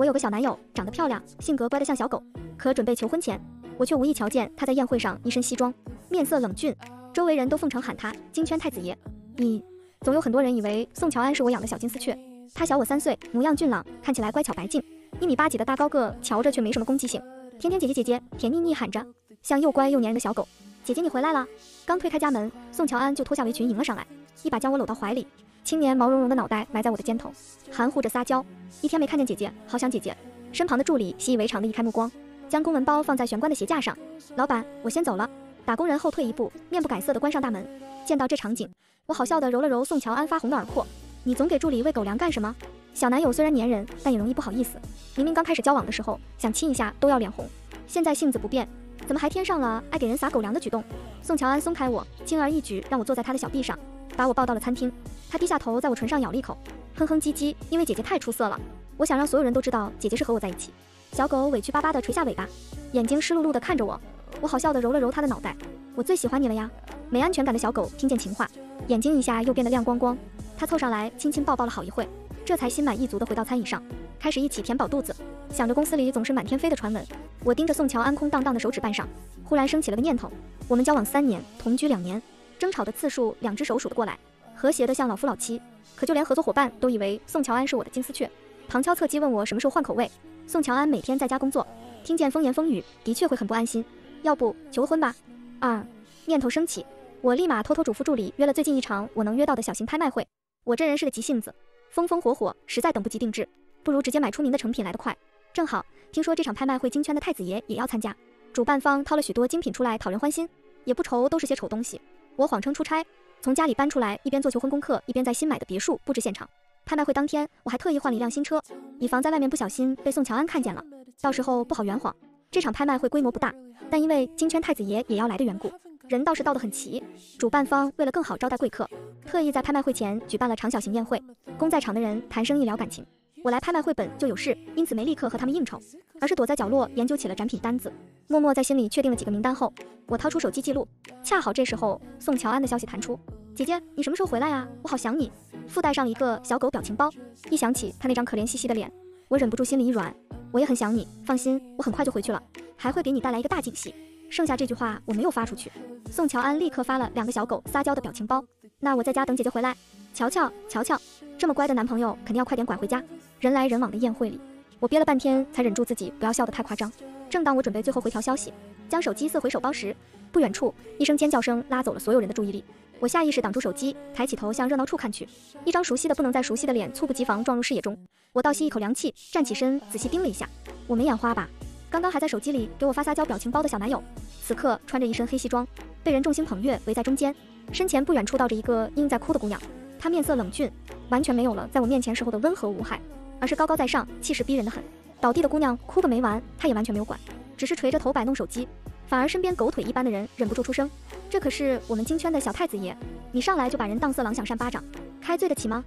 我有个小男友，长得漂亮，性格乖得像小狗，可准备求婚前，我却无意瞧见他在宴会上一身西装，面色冷峻，周围人都奉承喊他金圈太子爷。你总有很多人以为宋乔安是我养的小金丝雀，他小我三岁，模样俊朗，看起来乖巧白净，一米八几的大高个，瞧着却没什么攻击性，天天姐姐姐姐，甜腻腻喊着，像又乖又粘人的小狗。姐姐你回来了，刚推开家门，宋乔安就脱下围裙迎了上来，一把将我搂到怀里。青年毛茸茸的脑袋埋在我的肩头，含糊着撒娇。一天没看见姐姐，好想姐姐。身旁的助理习以为常的移开目光，将公文包放在玄关的鞋架上。老板，我先走了。打工人后退一步，面不改色的关上大门。见到这场景，我好笑的揉了揉宋乔安发红的耳廓。你总给助理喂狗粮干什么？小男友虽然粘人，但也容易不好意思。明明刚开始交往的时候想亲一下都要脸红，现在性子不变，怎么还添上了爱给人撒狗粮的举动？宋乔安松开我，轻而易举让我坐在他的小臂上。把我抱到了餐厅，他低下头在我唇上咬了一口，哼哼唧唧，因为姐姐太出色了，我想让所有人都知道姐姐是和我在一起。小狗委屈巴巴地垂下尾巴，眼睛湿漉漉地看着我，我好笑地揉了揉它的脑袋，我最喜欢你了呀。没安全感的小狗听见情话，眼睛一下又变得亮光光，它凑上来亲亲抱抱了好一会，这才心满意足地回到餐椅上，开始一起填饱肚子。想着公司里总是满天飞的传闻，我盯着宋乔安空荡荡的手指半上，忽然升起了个念头，我们交往三年，同居两年。争吵的次数，两只手数得过来，和谐的像老夫老妻。可就连合作伙伴都以为宋乔安是我的金丝雀，旁敲侧击问我什么时候换口味。宋乔安每天在家工作，听见风言风语，的确会很不安心。要不求婚吧？二念头升起，我立马偷偷嘱咐助理约了最近一场我能约到的小型拍卖会。我这人是个急性子，风风火火，实在等不及定制，不如直接买出名的成品来得快。正好听说这场拍卖会金圈的太子爷也要参加，主办方掏了许多精品出来讨人欢心，也不愁都是些丑东西。我谎称出差，从家里搬出来，一边做求婚功课，一边在新买的别墅布置现场。拍卖会当天，我还特意换了一辆新车，以防在外面不小心被宋乔安看见了，到时候不好圆谎。这场拍卖会规模不大，但因为金圈太子爷也要来的缘故，人倒是到得很齐。主办方为了更好招待贵客，特意在拍卖会前举办了场小型宴会，供在场的人谈生意聊感情。我来拍卖会本就有事，因此没立刻和他们应酬，而是躲在角落研究起了展品单子。默默在心里确定了几个名单后，我掏出手机记录。恰好这时候，宋乔安的消息弹出：“姐姐，你什么时候回来呀？我好想你。”附带上了一个小狗表情包。一想起他那张可怜兮兮的脸，我忍不住心里一软。我也很想你，放心，我很快就回去了，还会给你带来一个大惊喜。剩下这句话我没有发出去。宋乔安立刻发了两个小狗撒娇的表情包。那我在家等姐姐回来。瞧瞧瞧瞧，这么乖的男朋友，肯定要快点拐回家。人来人往的宴会里，我憋了半天才忍住自己不要笑得太夸张。正当我准备最后回条消息，将手机塞回手包时，不远处一声尖叫声拉走了所有人的注意力。我下意识挡住手机，抬起头向热闹处看去，一张熟悉的不能再熟悉的脸猝不及防撞入视野中。我倒吸一口凉气，站起身仔细盯了一下，我没眼花吧？刚刚还在手机里给我发撒娇表情包的小男友，此刻穿着一身黑西装，被人众星捧月围在中间，身前不远处倒着一个嘤在哭的姑娘，她面色冷峻，完全没有了在我面前时候的温和无害。而是高高在上，气势逼人的很。倒地的姑娘哭个没完，他也完全没有管，只是垂着头摆弄手机。反而身边狗腿一般的人忍不住出声：“这可是我们京圈的小太子爷，你上来就把人当色狼想扇巴掌，开罪得起吗？”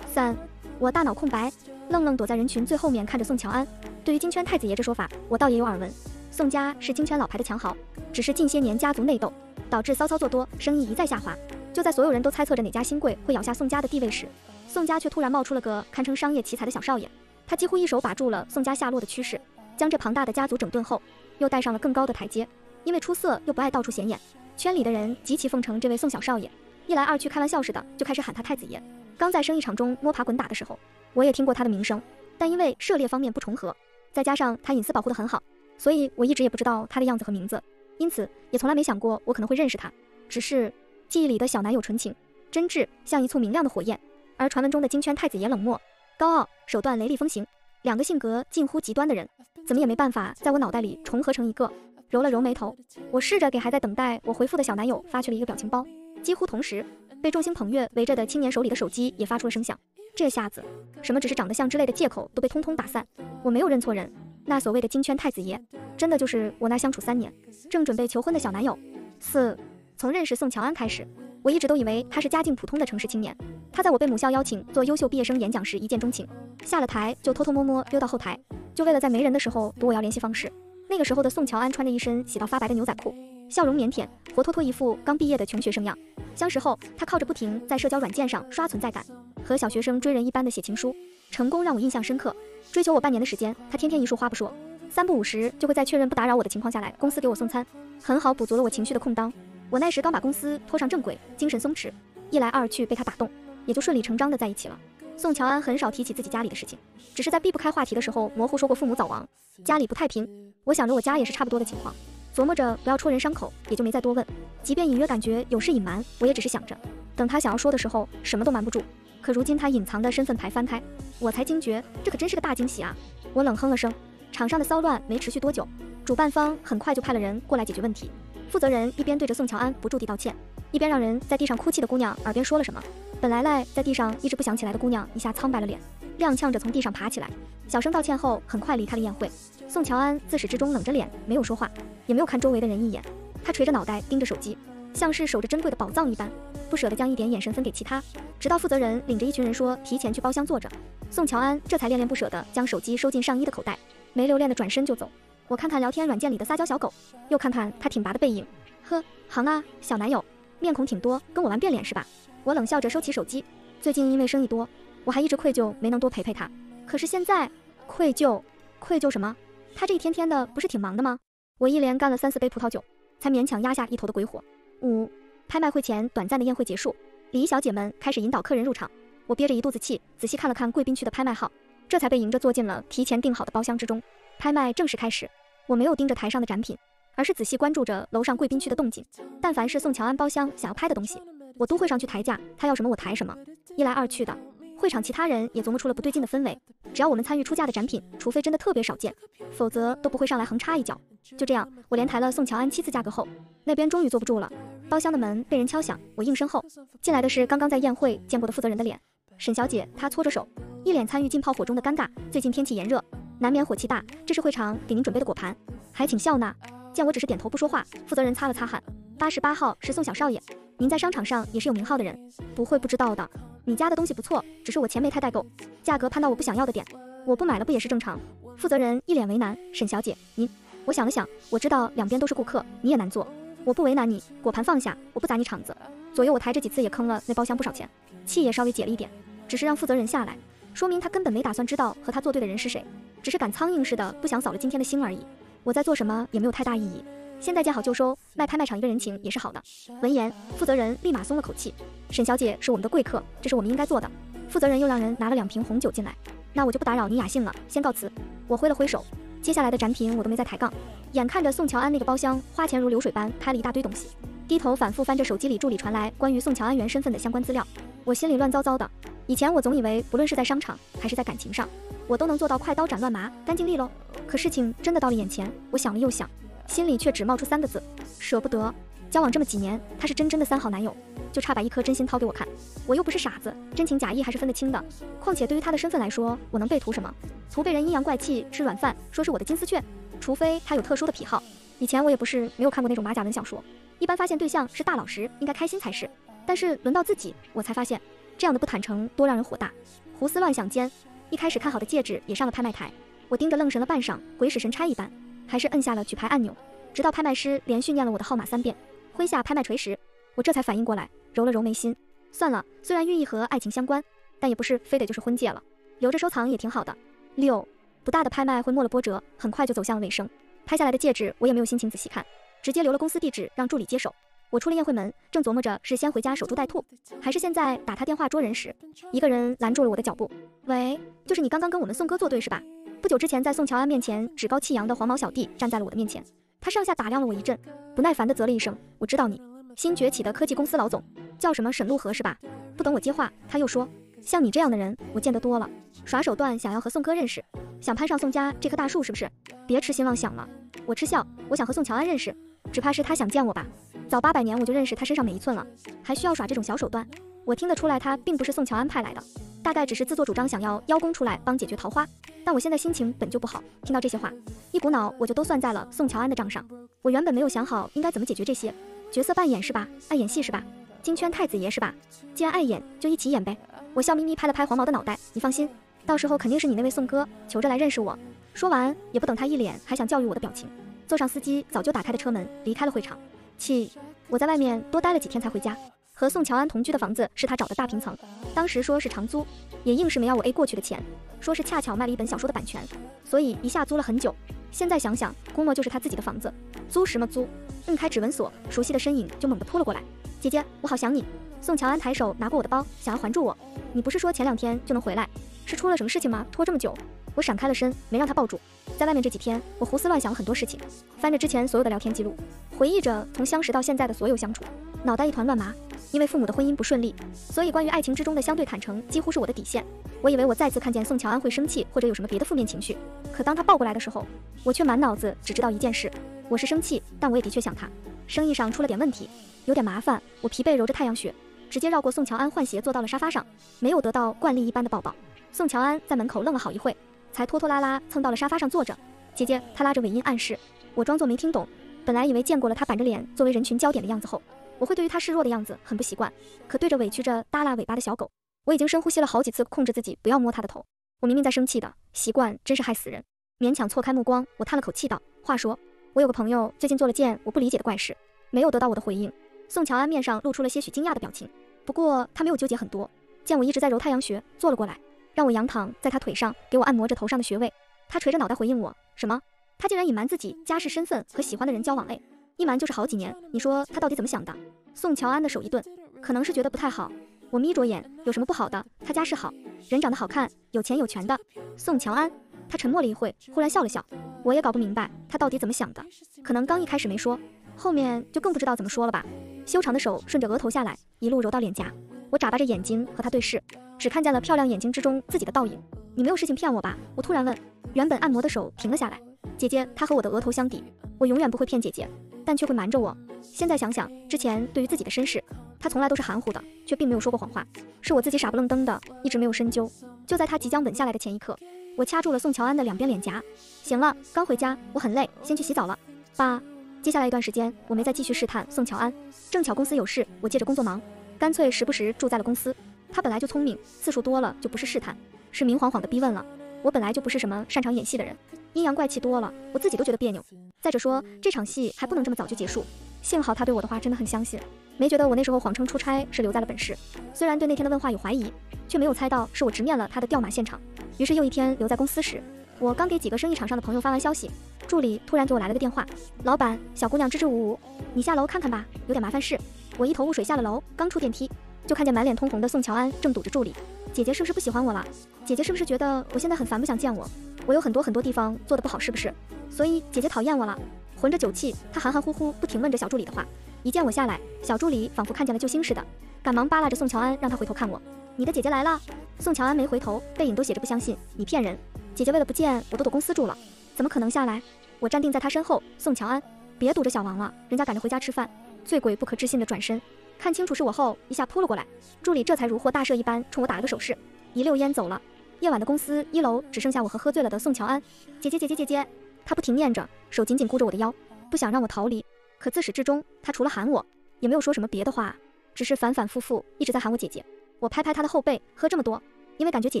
三，我大脑空白，愣愣躲在人群最后面看着宋乔安。对于京圈太子爷这说法，我倒也有耳闻。宋家是京圈老牌的强豪，只是近些年家族内斗导致骚操作多，生意一再下滑。就在所有人都猜测着哪家新贵会咬下宋家的地位时，宋家却突然冒出了个堪称商业奇才的小少爷，他几乎一手把住了宋家下落的趋势，将这庞大的家族整顿后，又带上了更高的台阶。因为出色又不爱到处显眼，圈里的人极其奉承这位宋小少爷，一来二去开玩笑似的就开始喊他太子爷。刚在生意场中摸爬滚打的时候，我也听过他的名声，但因为涉猎方面不重合，再加上他隐私保护得很好，所以我一直也不知道他的样子和名字，因此也从来没想过我可能会认识他。只是记忆里的小男友纯情真挚，像一簇明亮的火焰。而传闻中的金圈太子爷冷漠、高傲、手段雷厉风行，两个性格近乎极端的人，怎么也没办法在我脑袋里重合成一个。揉了揉眉头，我试着给还在等待我回复的小男友发去了一个表情包。几乎同时，被众星捧月围着的青年手里的手机也发出了声响。这下子，什么只是长得像之类的借口都被通通打散。我没有认错人，那所谓的金圈太子爷，真的就是我那相处三年、正准备求婚的小男友。四，从认识宋乔安开始。我一直都以为他是家境普通的城市青年。他在我被母校邀请做优秀毕业生演讲时一见钟情，下了台就偷偷摸摸溜到后台，就为了在没人的时候夺我要联系方式。那个时候的宋乔安穿着一身洗到发白的牛仔裤，笑容腼腆，活脱脱一副刚毕业的穷学生样。相识后，他靠着不停在社交软件上刷存在感，和小学生追人一般的写情书，成功让我印象深刻。追求我半年的时间，他天天一束花不说，三不五时就会在确认不打扰我的情况下来公司给我送餐，很好补足了我情绪的空当。我那时刚把公司拖上正轨，精神松弛，一来二去被他打动，也就顺理成章的在一起了。宋乔安很少提起自己家里的事情，只是在避不开话题的时候模糊说过父母早亡，家里不太平。我想着我家也是差不多的情况，琢磨着不要戳人伤口，也就没再多问。即便隐约感觉有事隐瞒，我也只是想着，等他想要说的时候，什么都瞒不住。可如今他隐藏的身份牌翻开，我才惊觉，这可真是个大惊喜啊！我冷哼了声。场上的骚乱没持续多久，主办方很快就派了人过来解决问题。负责人一边对着宋乔安不住地道歉，一边让人在地上哭泣的姑娘耳边说了什么。本来赖在地上一直不想起来的姑娘一下苍白了脸，踉跄着从地上爬起来，小声道歉后很快离开了宴会。宋乔安自始至终冷着脸，没有说话，也没有看周围的人一眼。他垂着脑袋盯着手机，像是守着珍贵的宝藏一般，不舍得将一点眼神分给其他。直到负责人领着一群人说提前去包厢坐着，宋乔安这才恋恋不舍地将手机收进上衣的口袋，没留恋地转身就走。我看看聊天软件里的撒娇小狗，又看看他挺拔的背影，呵，行啊，小男友，面孔挺多，跟我玩变脸是吧？我冷笑着收起手机。最近因为生意多，我还一直愧疚没能多陪陪他。可是现在，愧疚，愧疚什么？他这一天天的不是挺忙的吗？我一连干了三四杯葡萄酒，才勉强压下一头的鬼火。五，拍卖会前短暂的宴会结束，礼仪小姐们开始引导客人入场。我憋着一肚子气，仔细看了看贵宾区的拍卖号，这才被迎着坐进了提前订好的包厢之中。拍卖正式开始，我没有盯着台上的展品，而是仔细关注着楼上贵宾区的动静。但凡是宋乔安包厢想要拍的东西。我都会上去抬价，他要什么我抬什么。一来二去的，会场其他人也琢磨出了不对劲的氛围。只要我们参与出价的展品，除非真的特别少见，否则都不会上来横插一脚。就这样，我连抬了宋乔安七次价格后，那边终于坐不住了。包厢的门被人敲响，我应声后，进来的是刚刚在宴会见过的负责人的脸，沈小姐。她搓着手，一脸参与浸泡火中的尴尬。最近天气炎热，难免火气大。这是会场给您准备的果盘，还请笑纳。见我只是点头不说话，负责人擦了擦汗。八十八号是宋小少爷。您在商场上也是有名号的人，不会不知道的。你家的东西不错，只是我钱没太带够，价格攀到我不想要的点，我不买了不也是正常？负责人一脸为难。沈小姐，您……我想了想，我知道两边都是顾客，你也难做，我不为难你。果盘放下，我不砸你场子。左右我抬这几次也坑了那包厢不少钱，气也稍微解了一点，只是让负责人下来，说明他根本没打算知道和他作对的人是谁，只是赶苍蝇似的不想扫了今天的兴而已。我在做什么也没有太大意义。现在见好就收，卖拍卖场一个人情也是好的。闻言，负责人立马松了口气。沈小姐是我们的贵客，这是我们应该做的。负责人又让人拿了两瓶红酒进来，那我就不打扰你雅兴了，先告辞。我挥了挥手，接下来的展品我都没再抬杠。眼看着宋乔安那个包厢花钱如流水般拍了一大堆东西，低头反复翻着手机里助理传来关于宋乔安原身份的相关资料，我心里乱糟糟的。以前我总以为不论是在商场还是在感情上，我都能做到快刀斩乱麻，干净利落。可事情真的到了眼前，我想了又想。心里却只冒出三个字：舍不得。交往这么几年，他是真真的三好男友，就差把一颗真心掏给我看。我又不是傻子，真情假意还是分得清的。况且对于他的身份来说，我能被图什么？图被人阴阳怪气吃软饭，说是我的金丝雀？除非他有特殊的癖好。以前我也不是没有看过那种马甲文小说，一般发现对象是大老实，应该开心才是。但是轮到自己，我才发现这样的不坦诚多让人火大。胡思乱想间，一开始看好的戒指也上了拍卖台。我盯着愣神了半晌，鬼使神差一般。还是摁下了举牌按钮，直到拍卖师连续念了我的号码三遍，挥下拍卖锤时，我这才反应过来，揉了揉眉心。算了，虽然寓意和爱情相关，但也不是非得就是婚戒了，留着收藏也挺好的。六，不大的拍卖会没了波折，很快就走向了尾声。拍下来的戒指我也没有心情仔细看，直接留了公司地址让助理接手。我出了宴会门，正琢磨着是先回家守株待兔，还是现在打他电话捉人时，一个人拦住了我的脚步。喂，就是你刚刚跟我们宋哥作对是吧？不久之前，在宋乔安面前趾高气扬的黄毛小弟站在了我的面前，他上下打量了我一阵，不耐烦地啧了一声：“我知道你，新崛起的科技公司老总，叫什么沈陆河是吧？”不等我接话，他又说：“像你这样的人，我见得多了，耍手段想要和宋哥认识，想攀上宋家这棵大树是不是？别痴心妄想了。”我嗤笑：“我想和宋乔安认识，只怕是他想见我吧？早八百年我就认识他身上每一寸了，还需要耍这种小手段？”我听得出来，他并不是宋乔安派来的，大概只是自作主张想要邀功出来帮解决桃花。但我现在心情本就不好，听到这些话，一股脑我就都算在了宋乔安的账上。我原本没有想好应该怎么解决这些角色扮演是吧？爱演戏是吧？金圈太子爷是吧？既然爱演，就一起演呗。我笑眯眯拍了拍黄毛的脑袋，你放心，到时候肯定是你那位宋哥求着来认识我。说完，也不等他一脸还想教育我的表情，坐上司机早就打开的车门离开了会场。气，我在外面多待了几天才回家。和宋乔安同居的房子是他找的大平层，当时说是长租，也硬是没要我 A 过去的钱，说是恰巧卖了一本小说的版权，所以一下租了很久。现在想想，估摸就是他自己的房子，租什么租？摁开指纹锁，熟悉的身影就猛地扑了过来。姐姐，我好想你。宋乔安抬手拿过我的包，想要环住我。你不是说前两天就能回来？是出了什么事情吗？拖这么久？我闪开了身，没让他抱住。在外面这几天，我胡思乱想了很多事情，翻着之前所有的聊天记录，回忆着从相识到现在的所有相处，脑袋一团乱麻。因为父母的婚姻不顺利，所以关于爱情之中的相对坦诚几乎是我的底线。我以为我再次看见宋乔安会生气或者有什么别的负面情绪，可当他抱过来的时候，我却满脑子只知道一件事：我是生气，但我也的确想他。生意上出了点问题，有点麻烦。我疲惫揉着太阳穴，直接绕过宋乔安换鞋坐到了沙发上，没有得到惯例一般的抱抱。宋乔安在门口愣了好一会，才拖拖拉拉蹭到了沙发上坐着。姐姐，他拉着尾音暗示我装作没听懂。本来以为见过了他板着脸作为人群焦点的样子后。我会对于他示弱的样子很不习惯，可对着委屈着耷拉尾巴的小狗，我已经深呼吸了好几次，控制自己不要摸他的头。我明明在生气的，习惯真是害死人。勉强错开目光，我叹了口气道：“话说，我有个朋友最近做了件我不理解的怪事，没有得到我的回应。”宋乔安面上露出了些许惊讶的表情，不过他没有纠结很多，见我一直在揉太阳穴，坐了过来，让我仰躺在他腿上，给我按摩着头上的穴位。他垂着脑袋回应我：“什么？他竟然隐瞒自己家世身份和喜欢的人交往？哎。”一瞒就是好几年，你说他到底怎么想的？宋乔安的手一顿，可能是觉得不太好。我眯着眼，有什么不好的？他家世好，人长得好看，有钱有权的。宋乔安，他沉默了一会，忽然笑了笑。我也搞不明白他到底怎么想的，可能刚一开始没说，后面就更不知道怎么说了吧。修长的手顺着额头下来，一路揉到脸颊。我眨巴着眼睛和他对视，只看见了漂亮眼睛之中自己的倒影。你没有事情骗我吧？我突然问。原本按摩的手停了下来。姐姐，他和我的额头相抵，我永远不会骗姐姐。但却会瞒着我。现在想想，之前对于自己的身世，他从来都是含糊的，却并没有说过谎话。是我自己傻不愣登的，一直没有深究。就在他即将吻下来的前一刻，我掐住了宋乔安的两边脸颊。行了，刚回家，我很累，先去洗澡了。爸。接下来一段时间，我没再继续试探宋乔安。正巧公司有事，我借着工作忙，干脆时不时住在了公司。他本来就聪明，次数多了就不是试探，是明晃晃的逼问了。我本来就不是什么擅长演戏的人。阴阳怪气多了，我自己都觉得别扭。再者说，这场戏还不能这么早就结束。幸好他对我的话真的很相信，没觉得我那时候谎称出差是留在了本市。虽然对那天的问话有怀疑，却没有猜到是我直面了他的调马现场。于是又一天留在公司时，我刚给几个生意场上的朋友发完消息，助理突然给我来了个电话：“老板，小姑娘支支吾吾，你下楼看看吧，有点麻烦事。”我一头雾水下了楼，刚出电梯，就看见满脸通红的宋乔安正堵着助理：“姐姐是不是不喜欢我了？姐姐是不是觉得我现在很烦，不想见我？”我有很多很多地方做的不好，是不是？所以姐姐讨厌我了。混着酒气，她含含糊糊，不停问着小助理的话。一见我下来，小助理仿佛看见了救星似的，赶忙扒拉着宋乔安，让他回头看我。你的姐姐来了。宋乔安没回头，背影都写着不相信。你骗人！姐姐为了不见我都躲公司住了，怎么可能下来？我站定在他身后。宋乔安，别堵着小王了，人家赶着回家吃饭。醉鬼不可置信的转身，看清楚是我后，一下扑了过来。助理这才如获大赦一般，冲我打了个手势，一溜烟走了。夜晚的公司一楼只剩下我和喝醉了的宋乔安。姐姐姐姐姐姐，他不停念着，手紧紧箍着我的腰，不想让我逃离。可自始至终，他除了喊我，也没有说什么别的话，只是反反复复一直在喊我姐姐。我拍拍他的后背，喝这么多，因为感觉姐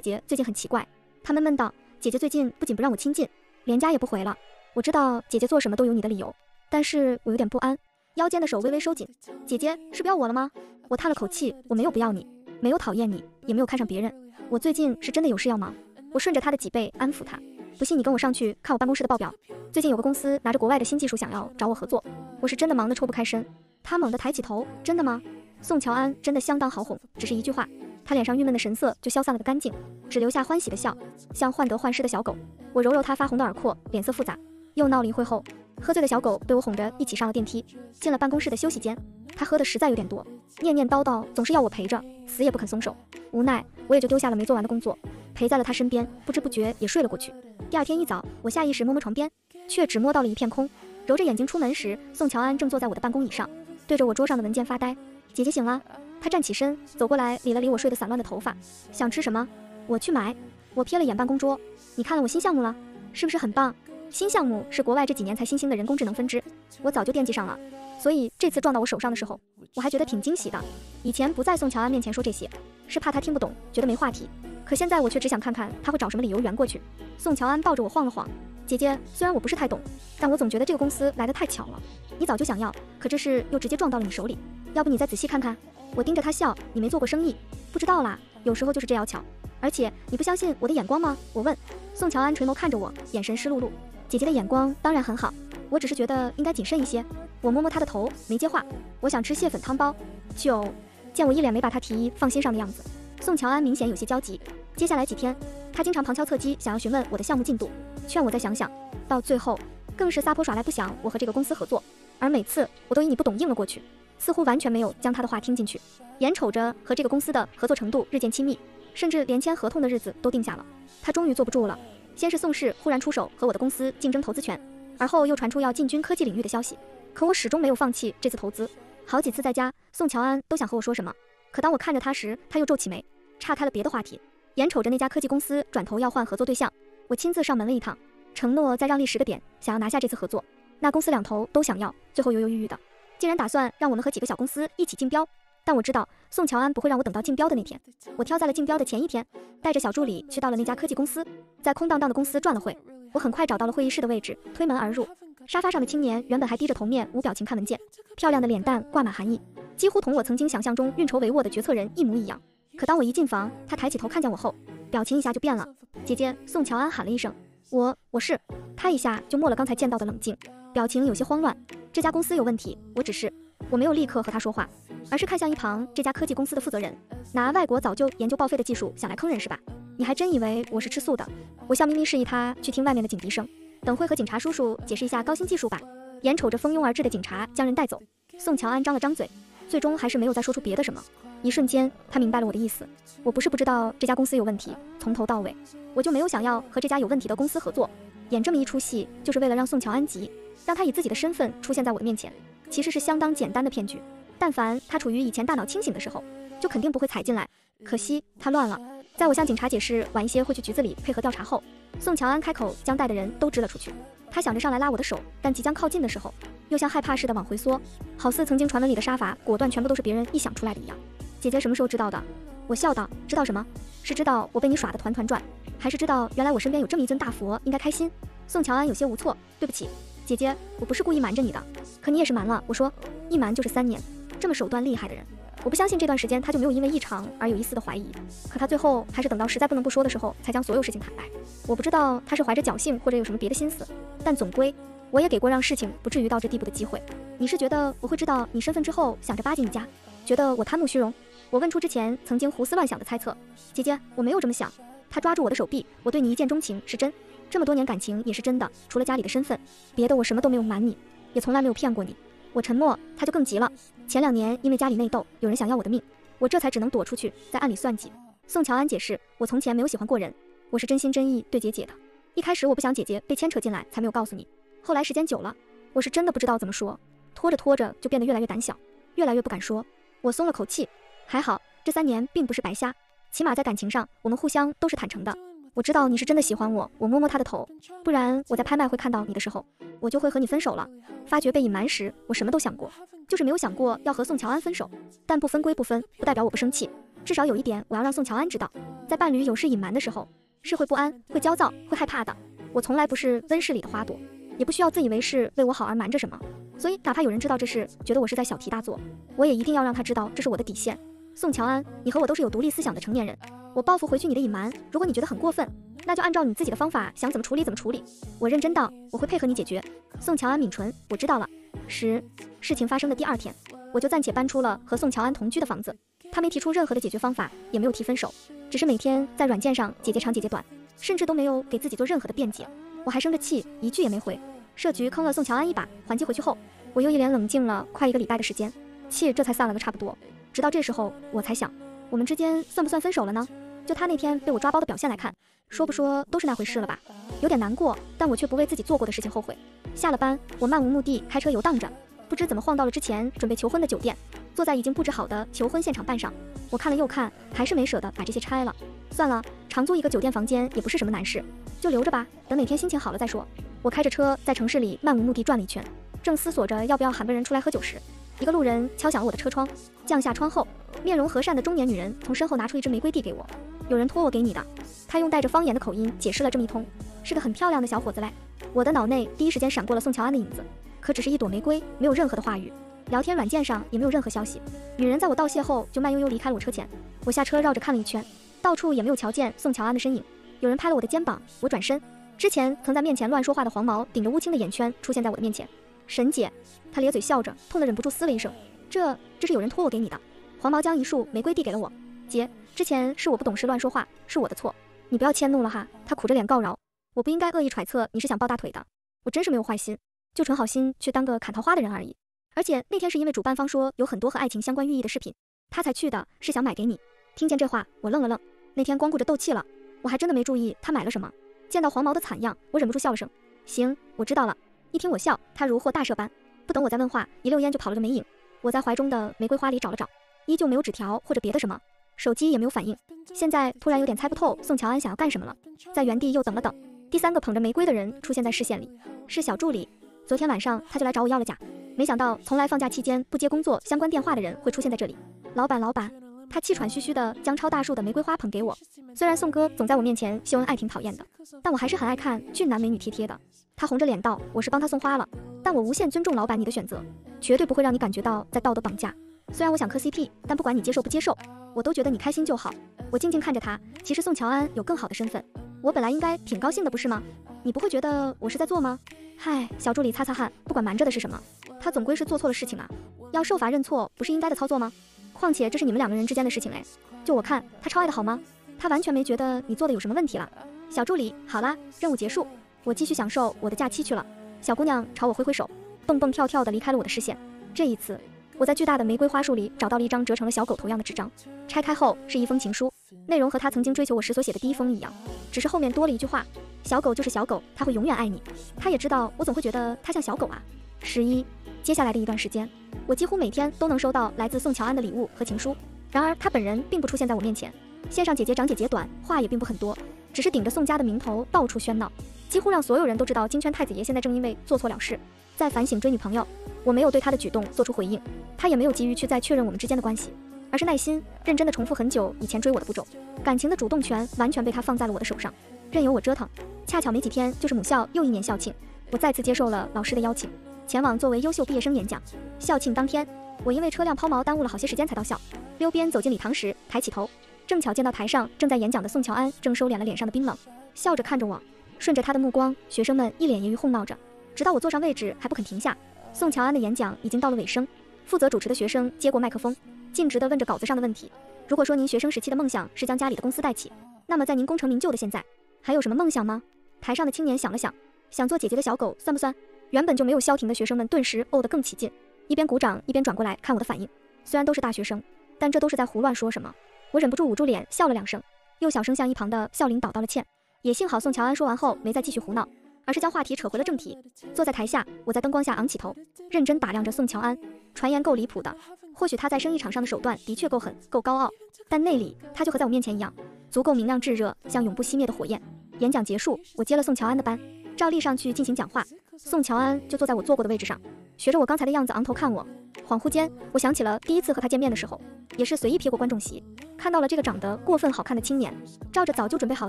姐最近很奇怪。他闷闷道：“姐姐最近不仅不让我亲近，连家也不回了。我知道姐姐做什么都有你的理由，但是我有点不安。”腰间的手微微收紧。姐姐是不要我了吗？我叹了口气，我没有不要你，没有讨厌你，也没有看上别人。我最近是真的有事要忙，我顺着他的脊背安抚他。不信你跟我上去看我办公室的报表。最近有个公司拿着国外的新技术想要找我合作，我是真的忙得抽不开身。他猛地抬起头，真的吗？宋乔安真的相当好哄，只是一句话，他脸上郁闷的神色就消散了个干净，只留下欢喜的笑，像患得患失的小狗。我揉揉他发红的耳廓，脸色复杂。又闹了一会后，喝醉的小狗被我哄着一起上了电梯，进了办公室的休息间。他喝的实在有点多，念念叨叨，总是要我陪着，死也不肯松手。无奈，我也就丢下了没做完的工作，陪在了他身边，不知不觉也睡了过去。第二天一早，我下意识摸摸床边，却只摸到了一片空。揉着眼睛出门时，宋乔安正坐在我的办公椅上，对着我桌上的文件发呆。姐姐醒了，她站起身，走过来理了理我睡得散乱的头发。想吃什么？我去买。我瞥了眼办公桌，你看了我新项目了，是不是很棒？新项目是国外这几年才新兴的人工智能分支，我早就惦记上了。所以这次撞到我手上的时候，我还觉得挺惊喜的。以前不在宋乔安面前说这些，是怕他听不懂，觉得没话题。可现在我却只想看看他会找什么理由圆过去。宋乔安抱着我晃了晃，姐姐，虽然我不是太懂，但我总觉得这个公司来的太巧了。你早就想要，可这事又直接撞到了你手里。要不你再仔细看看？我盯着他笑，你没做过生意，不知道啦。有时候就是这样巧。而且你不相信我的眼光吗？我问。宋乔安垂眸看着我，眼神湿漉漉。姐姐的眼光当然很好，我只是觉得应该谨慎一些。我摸摸她的头，没接话。我想吃蟹粉汤包。就见我一脸没把她提议放心上的样子，宋乔安明显有些焦急。接下来几天，他经常旁敲侧击想要询问我的项目进度，劝我再想想。到最后，更是撒泼耍赖，不想我和这个公司合作。而每次我都以你不懂应了过去，似乎完全没有将他的话听进去。眼瞅着和这个公司的合作程度日渐亲密。甚至连签合同的日子都定下了，他终于坐不住了。先是宋氏忽然出手和我的公司竞争投资权，而后又传出要进军科技领域的消息。可我始终没有放弃这次投资。好几次在家，宋乔安都想和我说什么，可当我看着他时，他又皱起眉，岔开了别的话题。眼瞅着那家科技公司转头要换合作对象，我亲自上门了一趟，承诺再让利十个点，想要拿下这次合作。那公司两头都想要，最后犹犹豫豫的，竟然打算让我们和几个小公司一起竞标。但我知道宋乔安不会让我等到竞标的那天，我挑在了竞标的前一天，带着小助理去到了那家科技公司，在空荡荡的公司转了会，我很快找到了会议室的位置，推门而入。沙发上的青年原本还低着头面无表情看文件，漂亮的脸蛋挂满寒意，几乎同我曾经想象中运筹帷幄的决策人一模一样。可当我一进房，他抬起头看见我后，表情一下就变了。姐姐，宋乔安喊了一声，我我是，他一下就没了刚才见到的冷静，表情有些慌乱。这家公司有问题，我只是。我没有立刻和他说话，而是看向一旁这家科技公司的负责人，拿外国早就研究报废的技术想来坑人是吧？你还真以为我是吃素的？我笑眯眯示意他去听外面的警笛声，等会和警察叔叔解释一下高新技术吧。眼瞅着蜂拥而至的警察将人带走，宋乔安张了张嘴，最终还是没有再说出别的什么。一瞬间，他明白了我的意思。我不是不知道这家公司有问题，从头到尾我就没有想要和这家有问题的公司合作。演这么一出戏，就是为了让宋乔安急，让他以自己的身份出现在我的面前。其实是相当简单的骗局，但凡他处于以前大脑清醒的时候，就肯定不会踩进来。可惜他乱了。在我向警察解释晚一些会去局子里配合调查后，宋乔安开口将带的人都支了出去。他想着上来拉我的手，但即将靠近的时候，又像害怕似的往回缩，好似曾经传闻里的杀法果断全部都是别人臆想出来的一样。姐姐什么时候知道的？我笑道：知道什么？是知道我被你耍得团团转，还是知道原来我身边有这么一尊大佛应该开心？宋乔安有些无措，对不起。姐姐，我不是故意瞒着你的，可你也是瞒了。我说一瞒就是三年，这么手段厉害的人，我不相信这段时间他就没有因为异常而有一丝的怀疑。可他最后还是等到实在不能不说的时候，才将所有事情坦白。我不知道他是怀着侥幸或者有什么别的心思，但总归我也给过让事情不至于到这地步的机会。你是觉得我会知道你身份之后想着巴结你家，觉得我贪慕虚荣？我问出之前曾经胡思乱想的猜测。姐姐，我没有这么想。他抓住我的手臂，我对你一见钟情是真。这么多年感情也是真的，除了家里的身份，别的我什么都没有瞒你，也从来没有骗过你。我沉默，他就更急了。前两年因为家里内斗，有人想要我的命，我这才只能躲出去，在暗里算计。宋乔安解释，我从前没有喜欢过人，我是真心真意对姐姐的。一开始我不想姐姐被牵扯进来，才没有告诉你。后来时间久了，我是真的不知道怎么说，拖着拖着就变得越来越胆小，越来越不敢说。我松了口气，还好这三年并不是白瞎，起码在感情上我们互相都是坦诚的。我知道你是真的喜欢我，我摸摸他的头，不然我在拍卖会看到你的时候，我就会和你分手了。发觉被隐瞒时，我什么都想过，就是没有想过要和宋乔安分手。但不分归不分，不代表我不生气。至少有一点，我要让宋乔安知道，在伴侣有事隐瞒的时候，是会不安、会焦躁、会害怕的。我从来不是温室里的花朵，也不需要自以为是为我好而瞒着什么。所以，哪怕有人知道这事，觉得我是在小题大做，我也一定要让他知道这是我的底线。宋乔安，你和我都是有独立思想的成年人。我报复回去你的隐瞒，如果你觉得很过分，那就按照你自己的方法想怎么处理怎么处理。我认真道，我会配合你解决。宋乔安抿唇，我知道了。十，事情发生的第二天，我就暂且搬出了和宋乔安同居的房子。他没提出任何的解决方法，也没有提分手，只是每天在软件上姐姐长姐姐短，甚至都没有给自己做任何的辩解。我还生着气，一句也没回。设局坑了宋乔安一把，还击回去后，我又一脸冷静了快一个礼拜的时间，气这才散了个差不多。直到这时候，我才想。我们之间算不算分手了呢？就他那天被我抓包的表现来看，说不说都是那回事了吧？有点难过，但我却不为自己做过的事情后悔。下了班，我漫无目的开车游荡着，不知怎么晃到了之前准备求婚的酒店，坐在已经布置好的求婚现场办上。我看了又看，还是没舍得把这些拆了。算了，长租一个酒店房间也不是什么难事，就留着吧，等哪天心情好了再说。我开着车在城市里漫无目的转了一圈，正思索着要不要喊个人出来喝酒时，一个路人敲响了我的车窗，降下窗后。面容和善的中年女人从身后拿出一支玫瑰递给我，有人托我给你的。她用带着方言的口音解释了这么一通，是个很漂亮的小伙子嘞。我的脑内第一时间闪过了宋乔安的影子，可只是一朵玫瑰，没有任何的话语。聊天软件上也没有任何消息。女人在我道谢后就慢悠悠离开了我车前。我下车绕着看了一圈，到处也没有瞧见宋乔安的身影。有人拍了我的肩膀，我转身，之前曾在面前乱说话的黄毛顶着乌青的眼圈出现在我的面前。沈姐，她咧嘴笑着，痛得忍不住嘶了一声。这，这是有人托我给你的。黄毛将一束玫瑰递给了我。姐，之前是我不懂事乱说话，是我的错，你不要迁怒了哈。他苦着脸告饶。我不应该恶意揣测你是想抱大腿的，我真是没有坏心，就存好心去当个砍桃花的人而已。而且那天是因为主办方说有很多和爱情相关寓意的饰品，他才去的，是想买给你。听见这话，我愣了愣。那天光顾着斗气了，我还真的没注意他买了什么。见到黄毛的惨样，我忍不住笑了声。行，我知道了。一听我笑，他如获大赦般，不等我再问话，一溜烟就跑了个没影。我在怀中的玫瑰花里找了找，依旧没有纸条或者别的什么，手机也没有反应。现在突然有点猜不透宋乔安想要干什么了，在原地又等了等。第三个捧着玫瑰的人出现在视线里，是小助理。昨天晚上他就来找我要了假。没想到，从来放假期间不接工作相关电话的人会出现在这里。老板，老板，他气喘吁吁地将超大束的玫瑰花捧给我。虽然宋哥总在我面前秀恩爱挺讨厌的，但我还是很爱看俊男美女贴贴的。他红着脸道：“我是帮他送花了，但我无限尊重老板你的选择，绝对不会让你感觉到在道德绑架。虽然我想磕 CP，但不管你接受不接受，我都觉得你开心就好。”我静静看着他。其实宋乔安有更好的身份，我本来应该挺高兴的，不是吗？你不会觉得我是在做吗？嗨，小助理擦擦汗，不管瞒着的是什么。他总归是做错了事情啊，要受罚认错不是应该的操作吗？况且这是你们两个人之间的事情哎，就我看他超爱的好吗？他完全没觉得你做的有什么问题了。小助理，好啦，任务结束，我继续享受我的假期去了。小姑娘朝我挥挥手，蹦蹦跳跳的离开了我的视线。这一次，我在巨大的玫瑰花束里找到了一张折成了小狗头样的纸张，拆开后是一封情书，内容和他曾经追求我时所写的第一封一样，只是后面多了一句话：小狗就是小狗，他会永远爱你。他也知道我总会觉得他像小狗啊。十一。接下来的一段时间，我几乎每天都能收到来自宋乔安的礼物和情书。然而他本人并不出现在我面前。线上姐姐长姐姐短，话也并不很多，只是顶着宋家的名头到处喧闹，几乎让所有人都知道金圈太子爷现在正因为做错了事，在反省追女朋友。我没有对他的举动做出回应，他也没有急于去再确认我们之间的关系，而是耐心认真的重复很久以前追我的步骤。感情的主动权完全被他放在了我的手上，任由我折腾。恰巧没几天就是母校又一年校庆，我再次接受了老师的邀请。前往作为优秀毕业生演讲。校庆当天，我因为车辆抛锚耽误了好些时间才到校。溜边走进礼堂时，抬起头，正巧见到台上正在演讲的宋乔安正收敛了脸上的冰冷，笑着看着我。顺着他的目光，学生们一脸揶揄哄闹着，直到我坐上位置还不肯停下。宋乔安的演讲已经到了尾声，负责主持的学生接过麦克风，径直地问着稿子上的问题。如果说您学生时期的梦想是将家里的公司带起，那么在您功成名就的现在，还有什么梦想吗？台上的青年想了想，想做姐姐的小狗算不算？原本就没有消停的学生们顿时哦得更起劲，一边鼓掌一边转过来看我的反应。虽然都是大学生，但这都是在胡乱说什么。我忍不住捂住脸笑了两声，又小声向一旁的笑林道道了歉。也幸好宋乔安说完后没再继续胡闹，而是将话题扯回了正题。坐在台下，我在灯光下昂起头，认真打量着宋乔安。传言够离谱的，或许他在生意场上的手段的确够狠够高傲，但内里他就和在我面前一样，足够明亮炙热，像永不熄灭的火焰。演讲结束，我接了宋乔安的班，照例上去进行讲话。宋乔安就坐在我坐过的位置上，学着我刚才的样子昂头看我。恍惚间，我想起了第一次和他见面的时候，也是随意瞥过观众席，看到了这个长得过分好看的青年，照着早就准备好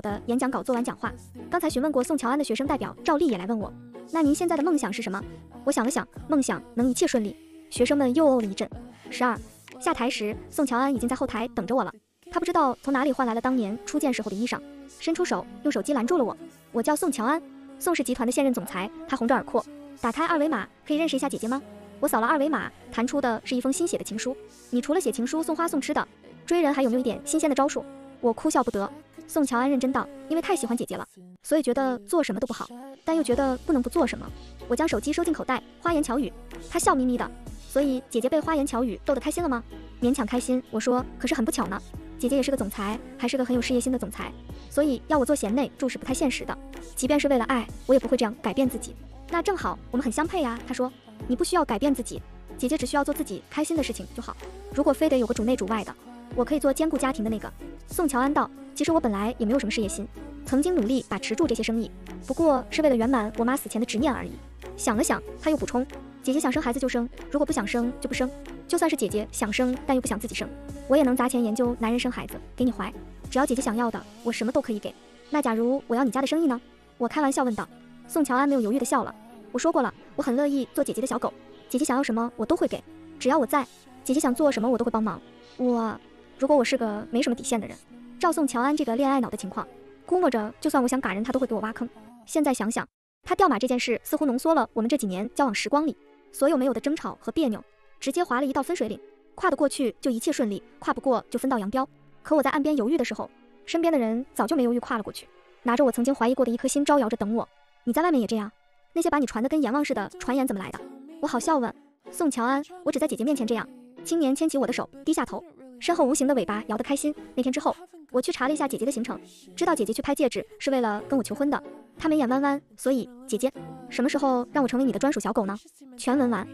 的演讲稿做完讲话。刚才询问过宋乔安的学生代表赵丽也来问我，那您现在的梦想是什么？我想了想，梦想能一切顺利。学生们又哦了一阵。十二下台时，宋乔安已经在后台等着我了。他不知道从哪里换来了当年初见时候的衣裳，伸出手用手机拦住了我。我叫宋乔安。宋氏集团的现任总裁，他红着耳廓，打开二维码，可以认识一下姐姐吗？我扫了二维码，弹出的是一封新写的情书。你除了写情书、送花送吃的，追人还有没有一点新鲜的招数？我哭笑不得。宋乔安认真道，因为太喜欢姐姐了，所以觉得做什么都不好，但又觉得不能不做什么。我将手机收进口袋，花言巧语。他笑眯眯的，所以姐姐被花言巧语逗得开心了吗？勉强开心。我说，可是很不巧呢。姐姐也是个总裁，还是个很有事业心的总裁，所以要我做贤内助是不太现实的。即便是为了爱，我也不会这样改变自己。那正好，我们很相配呀。他说，你不需要改变自己，姐姐只需要做自己开心的事情就好。如果非得有个主内主外的，我可以做兼顾家庭的那个。宋乔安道，其实我本来也没有什么事业心，曾经努力把持住这些生意，不过是为了圆满我妈死前的执念而已。想了想，他又补充，姐姐想生孩子就生，如果不想生就不生。就算是姐姐想生，但又不想自己生，我也能砸钱研究男人生孩子，给你怀。只要姐姐想要的，我什么都可以给。那假如我要你家的生意呢？我开玩笑问道。宋乔安没有犹豫的笑了。我说过了，我很乐意做姐姐的小狗，姐姐想要什么我都会给。只要我在，姐姐想做什么我都会帮忙。我，如果我是个没什么底线的人，照宋乔安这个恋爱脑的情况，估摸着就算我想嘎人，他都会给我挖坑。现在想想，他掉马这件事似乎浓缩了我们这几年交往时光里所有没有的争吵和别扭，直接划了一道分水岭。跨得过去就一切顺利，跨不过就分道扬镳。可我在岸边犹豫的时候，身边的人早就没犹豫跨了过去，拿着我曾经怀疑过的一颗心招摇着等我。你在外面也这样？那些把你传得跟阎王似的传言怎么来的？我好笑问。宋乔安，我只在姐姐面前这样。青年牵起我的手，低下头，身后无形的尾巴摇得开心。那天之后，我去查了一下姐姐的行程，知道姐姐去拍戒指是为了跟我求婚的。她眉眼弯弯，所以姐姐什么时候让我成为你的专属小狗呢？全文完。